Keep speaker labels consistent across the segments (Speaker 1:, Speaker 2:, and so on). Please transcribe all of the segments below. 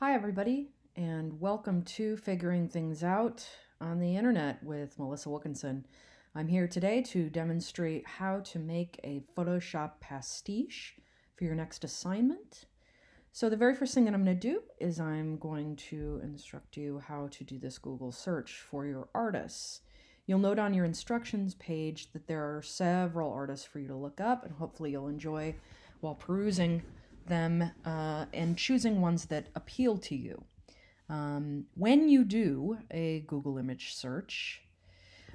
Speaker 1: Hi, everybody, and welcome to Figuring Things Out on the Internet with Melissa Wilkinson. I'm here today to demonstrate how to make a Photoshop pastiche for your next assignment. So the very first thing that I'm going to do is I'm going to instruct you how to do this Google search for your artists. You'll note on your instructions page that there are several artists for you to look up, and hopefully you'll enjoy while perusing them uh, and choosing ones that appeal to you. Um, when you do a Google image search,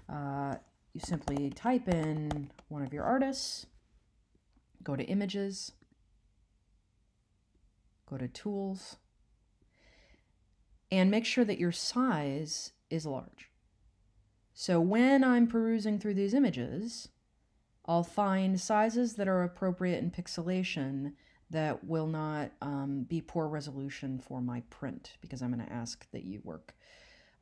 Speaker 1: uh, you simply type in one of your artists, go to images, go to tools, and make sure that your size is large. So when I'm perusing through these images, I'll find sizes that are appropriate in pixelation that will not um, be poor resolution for my print because I'm going to ask that you work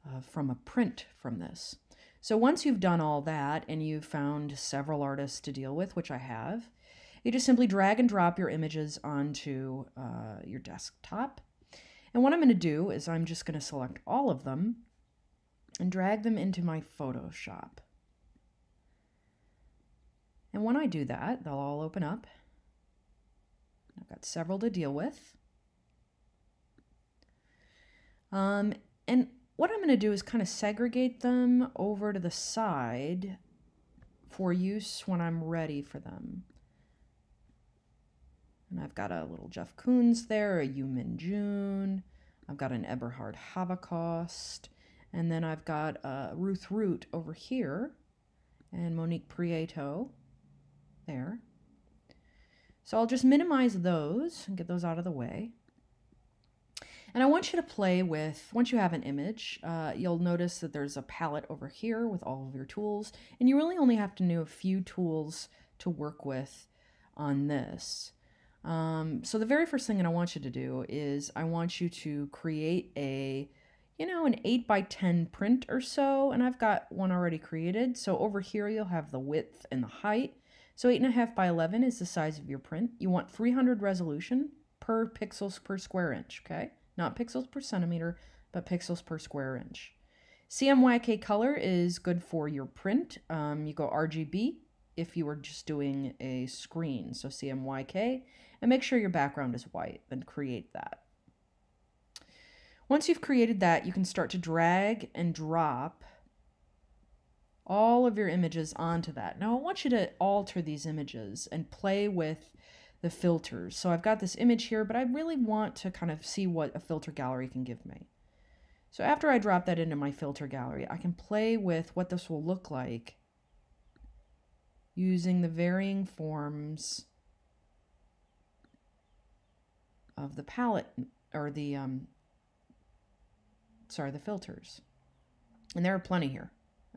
Speaker 1: uh, from a print from this. So once you've done all that and you've found several artists to deal with, which I have, you just simply drag and drop your images onto uh, your desktop. And what I'm going to do is I'm just going to select all of them and drag them into my Photoshop. And when I do that, they'll all open up. I've got several to deal with. Um, and what I'm going to do is kind of segregate them over to the side for use when I'm ready for them. And I've got a little Jeff Koons there, a Yu June. I've got an Eberhard Havekost. And then I've got uh, Ruth Root over here and Monique Prieto there. So I'll just minimize those and get those out of the way. And I want you to play with, once you have an image, uh, you'll notice that there's a palette over here with all of your tools, and you really only have to know a few tools to work with on this. Um, so the very first thing that I want you to do is I want you to create a, you know, an 8 by 10 print or so, and I've got one already created. So over here you'll have the width and the height. So 8.5 by 11 is the size of your print. You want 300 resolution per pixels per square inch, okay? Not pixels per centimeter, but pixels per square inch. CMYK color is good for your print. Um, you go RGB if you were just doing a screen, so CMYK, and make sure your background is white, then create that. Once you've created that, you can start to drag and drop all of your images onto that. Now I want you to alter these images and play with the filters. So I've got this image here, but I really want to kind of see what a filter gallery can give me. So after I drop that into my filter gallery, I can play with what this will look like using the varying forms of the palette or the um sorry the filters and there are plenty here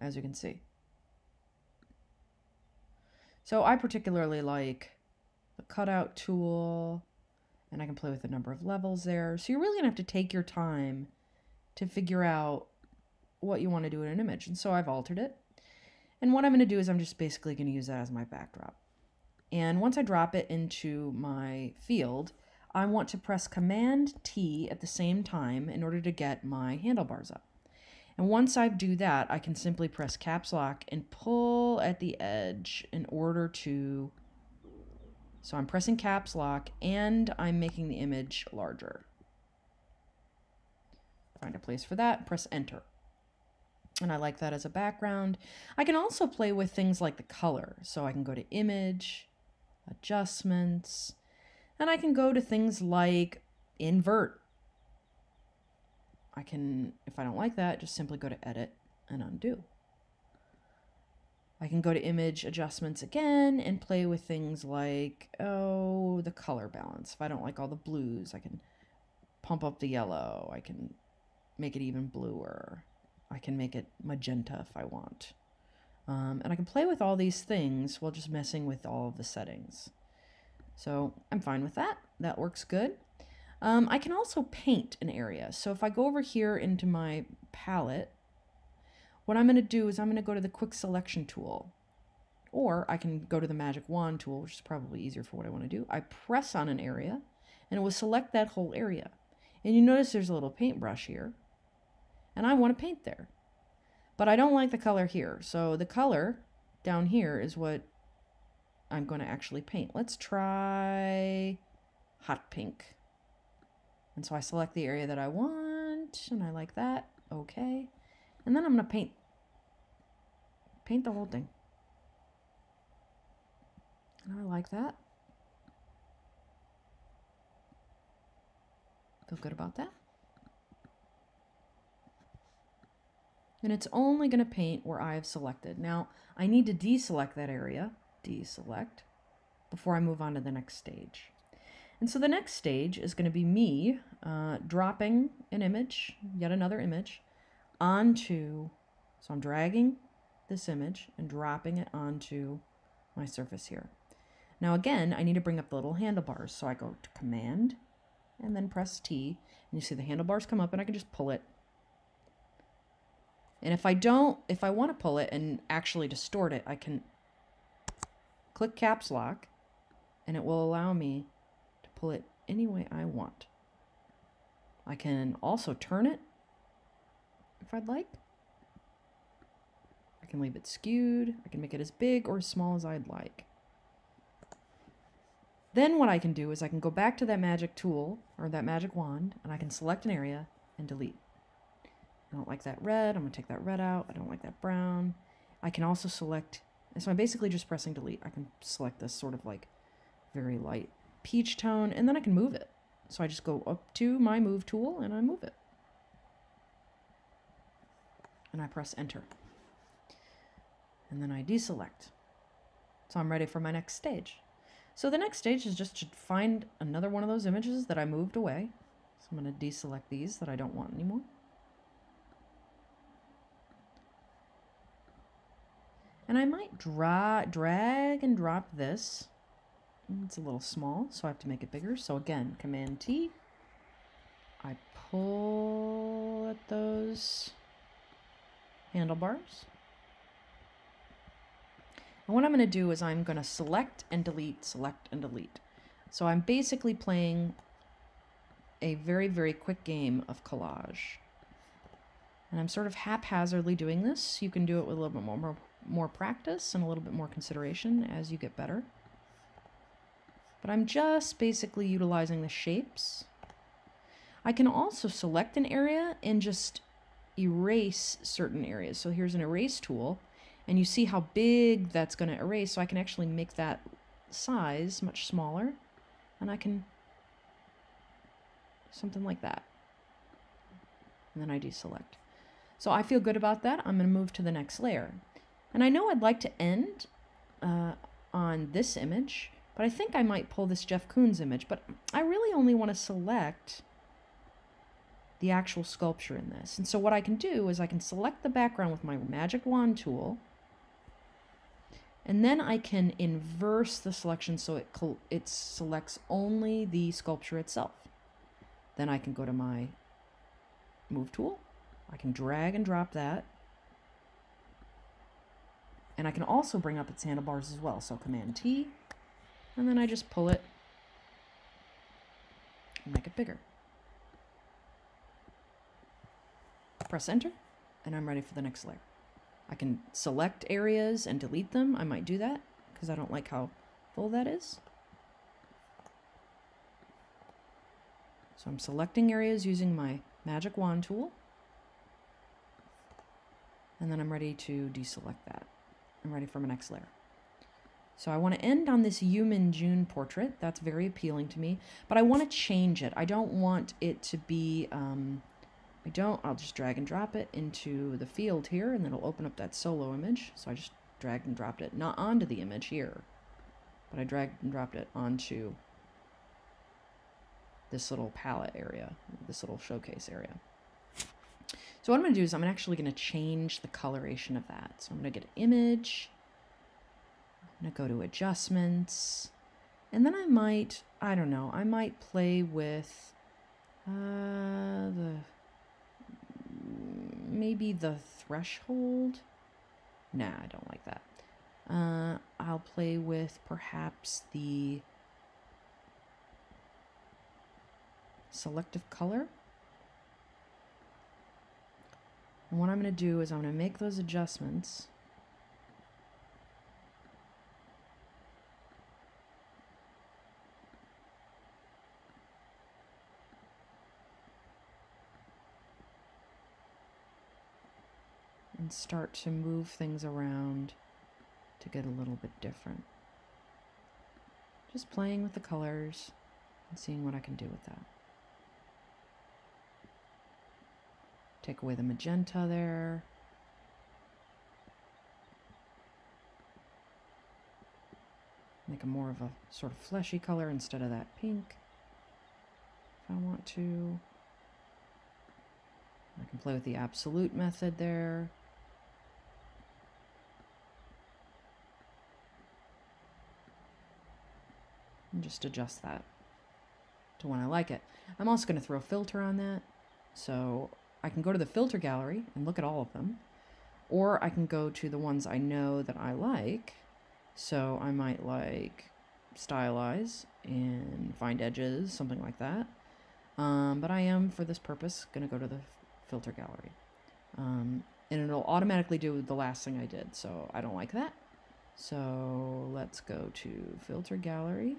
Speaker 1: as you can see. So I particularly like the cutout tool, and I can play with the number of levels there. So you're really gonna have to take your time to figure out what you want to do in an image. And so I've altered it. And what I'm to do is I'm just basically to use that as my backdrop. And once I drop it into my field, I want to press Command T at the same time in order to get my handlebars up. And once I do that, I can simply press caps lock and pull at the edge in order to, so I'm pressing caps lock and I'm making the image larger. Find a place for that, press enter. And I like that as a background. I can also play with things like the color. So I can go to image, adjustments, and I can go to things like invert I can, if I don't like that, just simply go to edit and undo. I can go to image adjustments again and play with things like, oh, the color balance. If I don't like all the blues, I can pump up the yellow. I can make it even bluer. I can make it magenta if I want. Um, and I can play with all these things while just messing with all of the settings. So I'm fine with that. That works good. Um, I can also paint an area. So if I go over here into my palette, what I'm going to do is I'm going to go to the quick selection tool. Or I can go to the magic wand tool, which is probably easier for what I want to do. I press on an area and it will select that whole area. And you notice there's a little paintbrush here. And I want to paint there. But I don't like the color here. So the color down here is what I'm going to actually paint. Let's try hot pink. And so I select the area that I want, and I like that. Okay. And then I'm going to paint paint the whole thing. And I like that. Feel good about that. And it's only going to paint where I have selected. Now, I need to deselect that area, deselect, before I move on to the next stage. And so the next stage is going to be me uh, dropping an image, yet another image, onto, so I'm dragging this image and dropping it onto my surface here. Now again, I need to bring up the little handlebars. So I go to Command and then press T, and you see the handlebars come up and I can just pull it. And if I don't, if I want to pull it and actually distort it, I can click caps lock and it will allow me pull it any way I want. I can also turn it if I'd like. I can leave it skewed. I can make it as big or as small as I'd like. Then what I can do is I can go back to that magic tool or that magic wand and I can select an area and delete. I don't like that red. I'm going to take that red out. I don't like that brown. I can also select, so I'm basically just pressing delete. I can select this sort of like very light peach tone and then I can move it. So I just go up to my move tool and I move it. And I press enter. And then I deselect. So I'm ready for my next stage. So the next stage is just to find another one of those images that I moved away. So I'm going to deselect these that I don't want anymore. And I might dra drag and drop this. It's a little small, so I have to make it bigger. So again, Command T. I pull at those handlebars. And what I'm going to do is I'm going to select and delete, select and delete. So I'm basically playing a very, very quick game of collage. And I'm sort of haphazardly doing this. You can do it with a little bit more, more, more practice and a little bit more consideration as you get better. But I'm just basically utilizing the shapes. I can also select an area and just erase certain areas. So here's an erase tool and you see how big that's going to erase. So I can actually make that size much smaller. And I can, something like that. And then I deselect. So I feel good about that. I'm going to move to the next layer. And I know I'd like to end uh, on this image, but I think I might pull this Jeff Koons image. But I really only want to select the actual sculpture in this. And so what I can do is I can select the background with my magic wand tool and then I can inverse the selection so it, it selects only the sculpture itself. Then I can go to my move tool. I can drag and drop that. And I can also bring up its handlebars as well. So Command T, and then I just pull it and make it bigger. Press enter, and I'm ready for the next layer. I can select areas and delete them. I might do that because I don't like how full that is. So I'm selecting areas using my magic wand tool. And then I'm ready to deselect that. I'm ready for my next layer. So I want to end on this Yumin June portrait. That's very appealing to me. But I want to change it. I don't want it to be um, I don't, I'll just drag and drop it into the field here and it'll open up that solo image. So I just dragged and dropped it, not onto the image here, but I dragged and dropped it onto this little palette area, this little showcase area. So what I'm going to do is I'm actually going to change the coloration of that. So I'm going to get an image. I'm going to go to adjustments. And then I might, I don't know, I might play with uh, the maybe the threshold. Nah, I don't like that. Uh, I'll play with perhaps the selective color. And what I'm going to do is I'm going to make those adjustments. And start to move things around to get a little bit different. Just playing with the colors and seeing what I can do with that. Take away the magenta there. Make a more of a sort of fleshy color instead of that pink. If I want to. I can play with the absolute method there. And just adjust that to when I like it. I'm also going to throw a filter on that. So I can go to the filter gallery and look at all of them. Or I can go to the ones I know that I like. So I might like stylize and find edges, something like that. Um, but I am, for this purpose, going to go to the filter gallery. Um, and it'll automatically do the last thing I did, so I don't like that. So let's go to filter gallery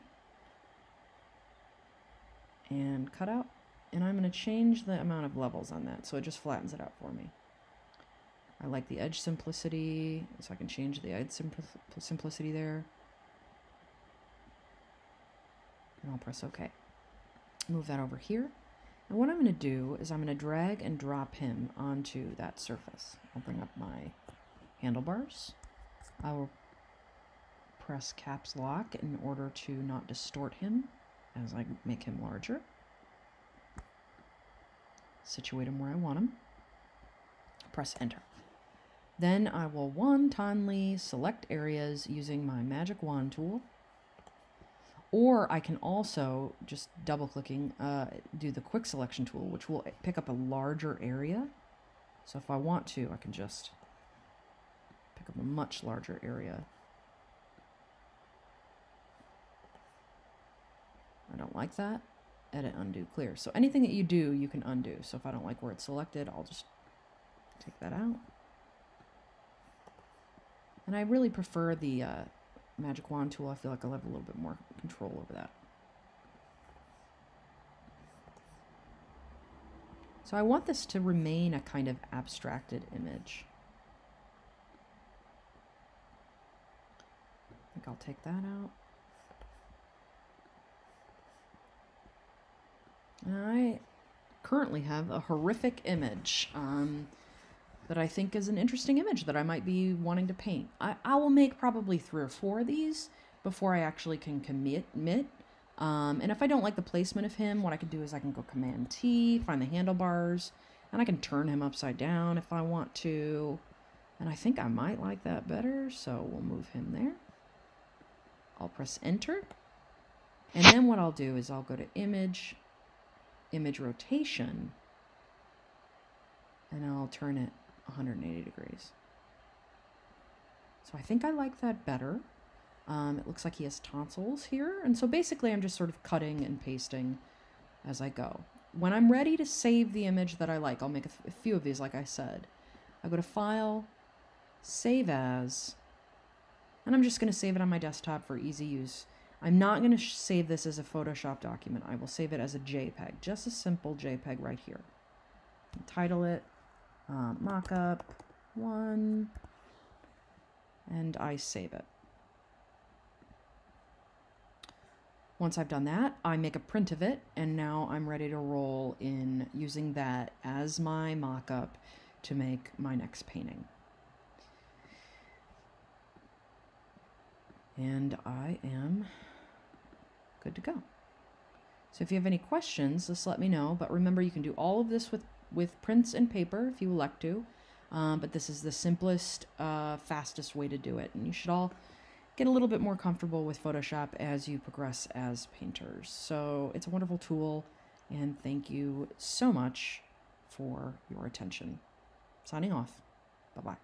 Speaker 1: and cut out. And I'm going to change the amount of levels on that so it just flattens it out for me. I like the edge simplicity, so I can change the edge simplicity there. And I'll press OK. Move that over here. And what I'm going to do is I'm going to drag and drop him onto that surface. I'll bring up my handlebars. I will press caps lock in order to not distort him as I make him larger. Situate him where I want him. Press enter. Then I will wantonly select areas using my magic wand tool. Or I can also, just double clicking, uh, do the quick selection tool, which will pick up a larger area. So if I want to, I can just pick up a much larger area. I don't like that. Edit, undo, clear. So anything that you do, you can undo. So if I don't like where it's selected, I'll just take that out. And I really prefer the uh, magic wand tool. I feel like I'll have a little bit more control over that. So I want this to remain a kind of abstracted image. I think I'll take that out. I currently have a horrific image um, that I think is an interesting image that I might be wanting to paint. I, I will make probably three or four of these before I actually can commit. Um, and if I don't like the placement of him, what I can do is I can go Command T, find the handlebars, and I can turn him upside down if I want to. And I think I might like that better, so we'll move him there. I'll press Enter. And then what I'll do is I'll go to Image, image rotation and I'll turn it 180 degrees. So I think I like that better. Um, it looks like he has tonsils here. And so basically I'm just sort of cutting and pasting as I go. When I'm ready to save the image that I like, I'll make a, few of these like I said. I go to File, Save As, and I'm just going to save it on my desktop for easy use. I'm not going to save this as a Photoshop document. I will save it as a JPEG, just a simple JPEG right here. Title it uh, Mockup 1, and I save it. Once I've done that, I make a print of it, and now I'm ready to roll in using that as my mockup to make my next painting. And I am good to go. So if you have any questions, just let me know. But remember, you can do all of this with, with prints and paper if you elect to. Um, but this is the simplest, uh, fastest way to do it. And you should all get a little bit more comfortable with Photoshop as you progress as painters. So it's a wonderful tool. And thank you so much for your attention. Signing off. Bye-bye.